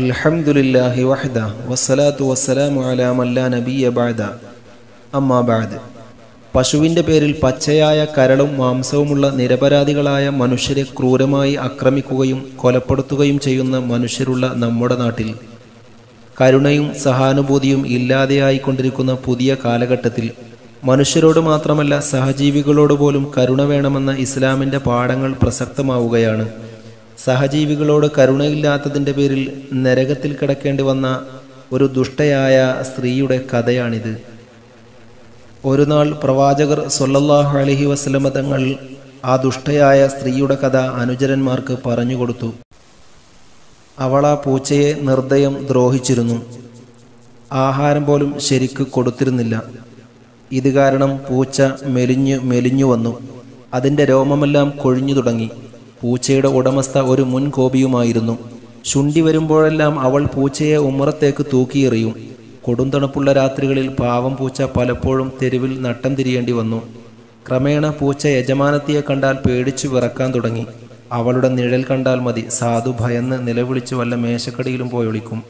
الحمد لله وحده والصلاة والسلام على من لا نبي بعد أما بعد പശുവിന്റെ പേരിൽ പച്ചയായ കരളും മാംസവുമുള്ള നിരപരാധികളായ മനുഷ്യരെ ക്രൂരമായി ആക്രമിക്കുകയും കൊലപ്പെടുത്തുകയും ചെയ്യുന്ന മനുഷ്യരുള്ള നമ്മുടെ നാട്ടിൽ കരുണയും സഹാനുഭൂതിയും ഇല്ലാതെയായിക്കൊണ്ടിരിക്കുന്ന പുതിയ കാലഘട്ടത്തിൽ മനുഷ്യരോട് മാത്രമല്ല സഹജീവികളോട് പോലും കരുണ വേണമെന്ന ഇസ്ലാമിൻ്റെ പാഠങ്ങൾ പ്രസക്തമാവുകയാണ് സഹജീവികളോട് കരുണയില്ലാത്തതിന്റെ പേരിൽ നരകത്തിൽ കിടക്കേണ്ടി വന്ന ഒരു ദുഷ്ടയായ സ്ത്രീയുടെ കഥയാണിത്. ഒരു നാൾ പ്രവാചകർ സൊല്ലാഹു അലഹി വസ്ലമ തങ്ങൾ ആ ദുഷ്ടയായ സ്ത്രീയുടെ കഥ അനുചരന്മാർക്ക് പറഞ്ഞുകൊടുത്തു അവൾ ആ പൂച്ചയെ നിർദ്ദയം ദ്രോഹിച്ചിരുന്നു. ആഹാരം പോലും ശരിക്ക് കൊടുത്തിരുന്നില്ല. ഇത് കാരണം പൂച്ച മെലിഞ്ഞു മെലിഞ്ഞു വന്നു. അതിന്റെ രോമമെല്ലാം കൊഴിഞ്ഞു തുടങ്ങി. പൂച്ചയുടെ ഉടമസ്ഥ ഒരു മുൻകോപിയുമായിരുന്നു. ശുണ്ടി വരുമ്പോഴെല്ലാം അവൾ പൂച്ചയെ ഉമ്മറത്തേക്ക് തൂക്കിയെറിയും. കൊടുന്തണുപ്പുള്ള രാത്രികളിൽ പാവം പൂച്ച പലപ്പോഴും തെരുവിൽ നട്ടം തിരിയേണ്ടി വന്നു. ക്രമേണ പൂച്ച യജമാനത്തിയെ കണ്ടാൽ പേടിച്ചു വിറക്കാൻ തുടങ്ങി. അവളുടെ നിഴൽ കണ്ടാൽ മതി. സാധു ഭയന്ന് നിലവിളിച്ചു വല്ല മേശക്കടിയിലും പോയി ഒളിക്കും.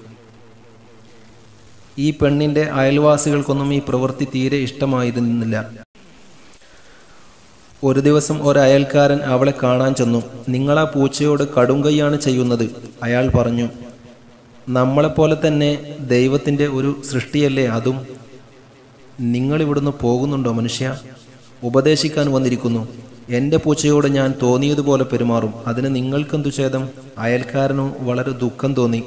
ഈ പെണ്ണിന്റെ അയൽവാസികൾക്കൊന്നും ഈ പ്രവൃത്തി തീരെ ഇഷ്ടമായിരുന്നില്ല. ഒരു ദിവസം ഒരു അയൽക്കാരൻ അവളെ കാണാൻ ചെന്നു. നിങ്ങളാ പൂച്ചയോട് കടുംകൈയാണ് ചെയ്യുന്നത് അയാൾ പറഞ്ഞു. നമ്മളെപ്പോലെ തന്നെ ദൈവത്തിന്റെ ഒരു സൃഷ്ടിയല്ലേ അതും? നിങ്ങളിവിടുന്ന് പോകുന്നുണ്ടോ മനുഷ്യ? ഉപദേശിക്കാൻ വന്നിരിക്കുന്നു. എന്റെ പൂച്ചയോട് ഞാൻ തോന്നിയതുപോലെ പെരുമാറും. അതിന് നിങ്ങൾക്കെന്തു ഛേദം? അയൽക്കാരനു വളരെ ദുഃഖം തോന്നി.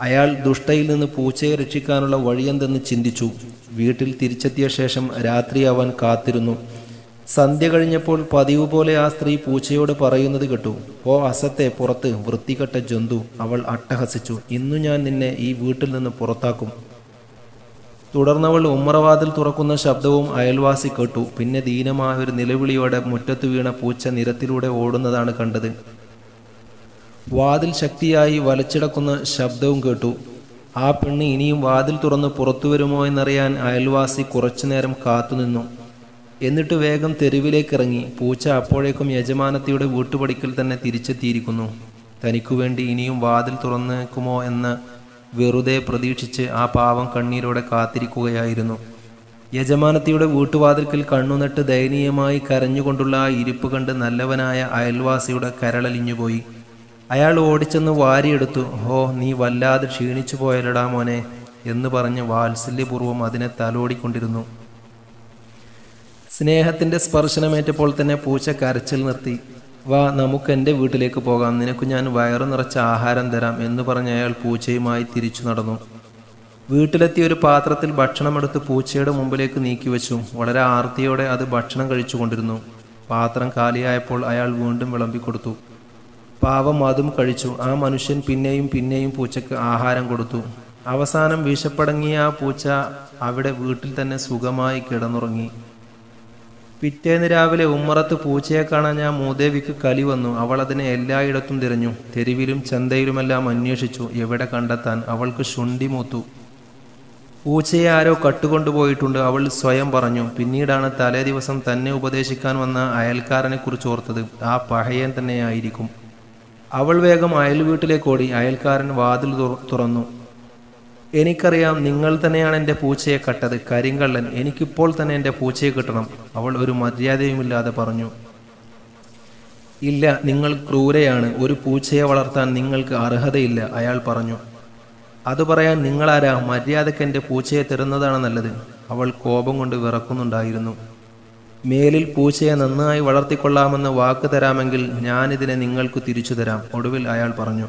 അയാൾ ദുഷ്ടയിൽ നിന്ന് പൂച്ചയെ രക്ഷിക്കാനുള്ള വഴിയെന്തെന്ന് ചിന്തിച്ചു. വീട്ടിൽ തിരിച്ചെത്തിയ ശേഷം രാത്രി അവൻ കാത്തിരുന്നു. സന്ധ്യ കഴിഞ്ഞപ്പോൾ പതിവ് പോലെ ആ സ്ത്രീ പൂച്ചയോട് പറയുന്നത് കേട്ടു. ഓ അസത്തെ പുറത്ത് വൃത്തികെട്ട ജന്തു. അവൾ അട്ടഹസിച്ചു. ഇന്നു ഞാൻ നിന്നെ ഈ വീട്ടിൽ നിന്ന് പുറത്താക്കും. തുടർന്നവൾ ഉമ്മറവാതിൽ തുറക്കുന്ന ശബ്ദവും അയൽവാസി കേട്ടു. പിന്നെ ദീനമായ ഒരു നിലവിളിയോടെ മുറ്റത്തു വീണ പൂച്ച നിരത്തിലൂടെ ഓടുന്നതാണ് കണ്ടത്. വാതിൽ ശക്തിയായി വലച്ചിടക്കുന്ന ശബ്ദവും കേട്ടു. ആ പെണ്ണ് ഇനിയും വാതിൽ തുറന്ന് പുറത്തു വരുമോ എന്നറിയാൻ അയൽവാസി കുറച്ചുനേരം കാത്തുനിന്നു. എന്നിട്ട് വേഗം തെരുവിലേക്ക് ഇറങ്ങി പൂച്ച അപ്പോഴേക്കും യജമാനത്തിയുടെ വീട്ടുപടിക്കൽ തന്നെ തിരിച്ചെത്തിയിരിക്കുന്നു. തനിക്കു വേണ്ടി ഇനിയും വാതിൽ തുറന്നേക്കുമോ എന്ന് വെറുതെ പ്രതീക്ഷിച്ച് ആ പാവം കണ്ണീരോടെ കാത്തിരിക്കുകയായിരുന്നു. യജമാനത്തിയുടെ വീട്ടുവാതിൽക്കൽ കണ്ണുനട്ട് ദയനീയമായി കരഞ്ഞുകൊണ്ടുള്ള ആ ഇരിപ്പ് കണ്ട് നല്ലവനായ അയൽവാസിയുടെ കരളലിഞ്ഞുപോയി. അയാൾ ഓടിച്ചെന്ന് വാരിയെടുത്തു. ഹോ നീ വല്ലാതെ ക്ഷീണിച്ചു പോയലടാ മോനെ എന്ന് പറഞ്ഞ് വാത്സല്യപൂർവം അതിനെ തലോടിക്കൊണ്ടിരുന്നു. സ്നേഹത്തിന്റെ സ്പർശനമേറ്റപ്പോൾ തന്നെ പൂച്ച കരച്ചിൽ നിർത്തി. വാ നമുക്ക് എന്റെ വീട്ടിലേക്ക് പോകാം. നിനക്ക് ഞാൻ വയറു നിറച്ച ആഹാരം തരാം എന്ന് പറഞ്ഞ് അയാൾ പൂച്ചയുമായി തിരിച്ചു നടന്നു. വീട്ടിലെത്തിയ ഒരു പാത്രത്തിൽ ഭക്ഷണമെടുത്ത് പൂച്ചയുടെ മുമ്പിലേക്ക് നീക്കിവെച്ചു. വളരെ ആർത്തിയോടെ അത് ഭക്ഷണം കഴിച്ചുകൊണ്ടിരുന്നു. പാത്രം കാലിയായപ്പോൾ അയാൾ വീണ്ടും വിളമ്പിക്കൊടുത്തു. പാവം അതും കഴിച്ചു. ആ മനുഷ്യൻ പിന്നെയും പിന്നെയും പൂച്ചയ്ക്ക് ആഹാരം കൊടുത്തു. അവസാനം വിശപ്പടങ്ങിയ ആ പൂച്ച അവിടെ വീട്ടിൽ തന്നെ സുഖമായി കിടന്നുറങ്ങി. പിറ്റേന്ന് രാവിലെ ഉമ്മറത്ത് പൂച്ചയെ കാണാൻ ഞാൻ മൂദേവിക്ക് കലി വന്നു. അവൾ അതിനെ എല്ലായിടത്തും തിരഞ്ഞു. തെരുവിലും ചന്തയിലുമെല്ലാം അന്വേഷിച്ചു. എവിടെ കണ്ടെത്താൻ അവൾക്ക് ശുണ്ടി മൂത്തു. പൂച്ചയെ ആരോ കട്ടുകൊണ്ടുപോയിട്ടുണ്ട്. അവൾ സ്വയം പറഞ്ഞു. പിന്നീടാണ് തലേ ദിവസം തന്നെ ഉപദേശിക്കാൻ വന്ന അയൽക്കാരനെ കുറിച്ച് ഓർത്തത്. ആ പഹയൻ തന്നെയായിരിക്കും. അവൾ വേഗം അയൽ വീട്ടിലേക്ക് ഓടി. അയൽക്കാരൻ വാതിൽ തുറന്നു. എനിക്കറിയാം നിങ്ങൾ തന്നെയാണ് എന്റെ പൂച്ചയെ കട്ടത്. കരിങ്കള്ളൻ എനിക്കിപ്പോൾ തന്നെ എന്റെ പൂച്ചയെ കിട്ടണം. അവൾ ഒരു മര്യാദയുമില്ലാതെ പറഞ്ഞു. ഇല്ല നിങ്ങൾ ക്രൂരയാണ്. ഒരു പൂച്ചയെ വളർത്താൻ നിങ്ങൾക്ക് അർഹതയില്ല അയാൾ പറഞ്ഞു. അത് പറയാൻ നിങ്ങളാരാ? മര്യാദയ്ക്ക് എന്റെ പൂച്ചയെ തരുന്നതാണ് നല്ലത്. അവൾ കോപം കൊണ്ട് വിറക്കുന്നുണ്ടായിരുന്നു. മേലിൽ പൂച്ചയെ നന്നായി വളർത്തിക്കൊള്ളാമെന്ന് വാക്ക് തരാമെങ്കിൽ ഞാനിതിനെ നിങ്ങൾക്ക് തിരിച്ചു തരാം. ഒടുവിൽ അയാൾ പറഞ്ഞു.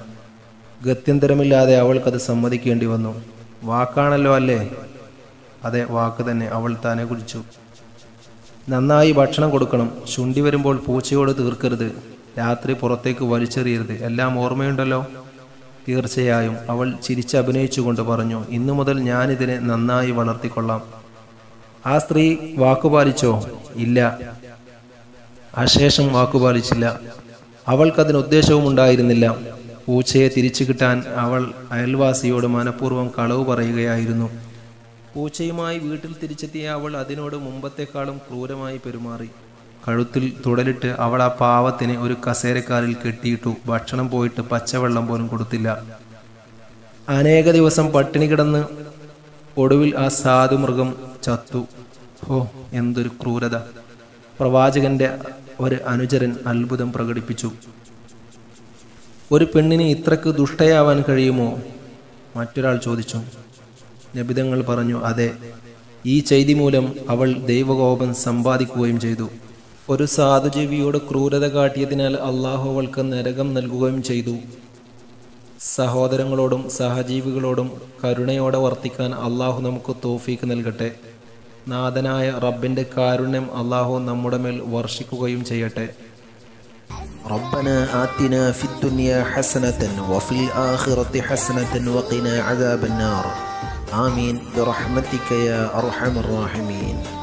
ഗത്യന്തരമില്ലാതെ അവൾക്കത് സമ്മതിക്കേണ്ടി വന്നു. വാക്കാണല്ലോ അല്ലേ? അതെ വാക്ക് തന്നെ. അവൾ തന്നെ കുടിച്ചു നന്നായി ഭക്ഷണം കൊടുക്കണം. ചുണ്ടി വരുമ്പോൾ പൂച്ചയോട് തീർക്കരുത്. രാത്രി പുറത്തേക്ക് വലിച്ചെറിയരുത്. എല്ലാം ഓർമ്മയുണ്ടല്ലോ? തീർച്ചയായും. അവൾ ചിരിച്ചഭിനയിച്ചുകൊണ്ട് പറഞ്ഞു ഇന്നു മുതൽ ഞാനിതിനെ നന്നായി വളർത്തിക്കൊള്ളാം. ആ സ്ത്രീ വാക്കുപാലിച്ചോ ഇല്ല. അശേഷം വാക്കുപാലിച്ചില്ല അവൾക്കതിന് ഉദ്ദേശവും ഉണ്ടായിരുന്നില്ല പൂച്ചയെ തിരിച്ചു കിട്ടാൻ അവൾ അയൽവാസിയോട് മനഃപൂർവം കളവ് പറയുകയായിരുന്നു. പൂച്ചയുമായി വീട്ടിൽ തിരിച്ചെത്തിയ അവൾ അതിനോട് മുമ്പത്തെക്കാളും ക്രൂരമായി പെരുമാറി. കഴുത്തിൽ തുടലിട്ട് അവൾ ആ പാവത്തിന് ഒരു കസേരക്കാരിൽ കെട്ടിയിട്ടു ഭക്ഷണം പോയിട്ട് പച്ചവെള്ളം പോലും കൊടുത്തില്ല. അനേക ദിവസം പട്ടിണി കിടന്ന് ഒടുവിൽ ആ സാധു മൃഗം ചത്തു. ഹോ എന്തൊരു ക്രൂരത. പ്രവാചകന്റെ ഒരു അനുചരൻ അത്ഭുതം പ്രകടിപ്പിച്ചു. ഒരു പെണ്ണിന് ഇത്രക്ക് ദുഷ്ടയാവാൻ കഴിയുമോ? മറ്റൊരാൾ ചോദിച്ചു. നബിതങ്ങൾ പറഞ്ഞു അതെ. ഈ ചെയ്തി മൂലം അവൾ ദൈവകോപം സമ്പാദിക്കുകയും ചെയ്തു. ഒരു സാധുജീവിയോട് ക്രൂരത കാട്ടിയതിനാൽ അള്ളാഹു അവൾക്ക് നരകം നൽകുകയും ചെയ്തു. സഹോദരങ്ങളോടും സഹജീവികളോടും കരുണയോടെ വർത്തിക്കാൻ അള്ളാഹു നമുക്ക് തോഫീക്ക് നൽകട്ടെ. നാഥനായ റബ്ബിന്റെ കാരുണ്യം അള്ളാഹു നമ്മുടെ മേൽ വർഷിക്കുകയും ചെയ്യട്ടെ. ربنا آتنا في الدنيا حسنة وفي الآخرة حسنة وقنا عذاب النار. آمين. برحمتك يا أرحم الراحمين.